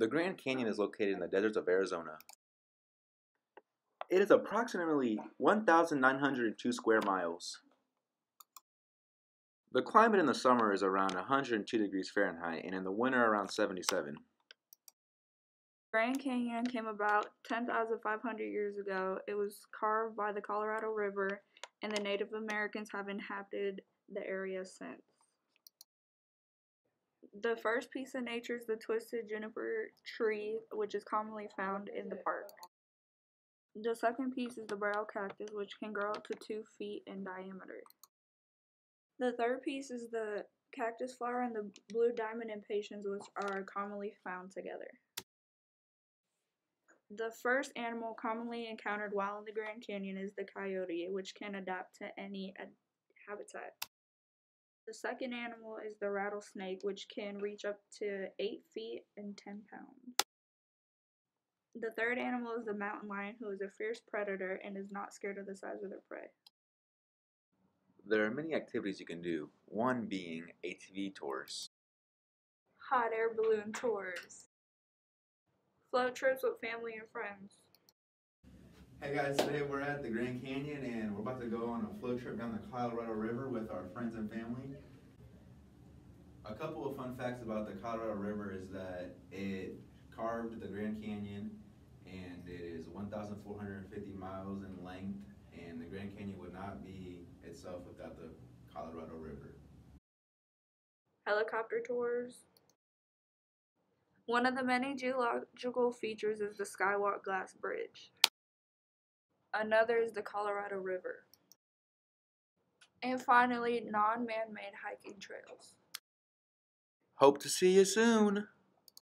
The Grand Canyon is located in the deserts of Arizona. It is approximately 1,902 square miles. The climate in the summer is around 102 degrees Fahrenheit and in the winter around 77. Grand Canyon came about 10,500 years ago. It was carved by the Colorado River, and the Native Americans have inhabited the area since. The first piece of nature is the twisted juniper tree, which is commonly found in the park. The second piece is the brown cactus, which can grow up to two feet in diameter. The third piece is the cactus flower and the blue diamond impatiens, which are commonly found together. The first animal commonly encountered while in the Grand Canyon is the coyote, which can adapt to any habitat. The second animal is the rattlesnake, which can reach up to 8 feet and 10 pounds. The third animal is the mountain lion, who is a fierce predator and is not scared of the size of their prey. There are many activities you can do, one being ATV tours, hot air balloon tours, float trips with family and friends. Hey guys, today we're at the Grand Canyon and we're about to go on a float trip down the Colorado River with our friends and family. A couple of fun facts about the Colorado River is that it carved the Grand Canyon and it is 1,450 miles in length and the Grand Canyon would not be itself without the Colorado River. Helicopter tours. One of the many geological features is the Skywalk Glass Bridge. Another is the Colorado River. And finally, non man made hiking trails. Hope to see you soon.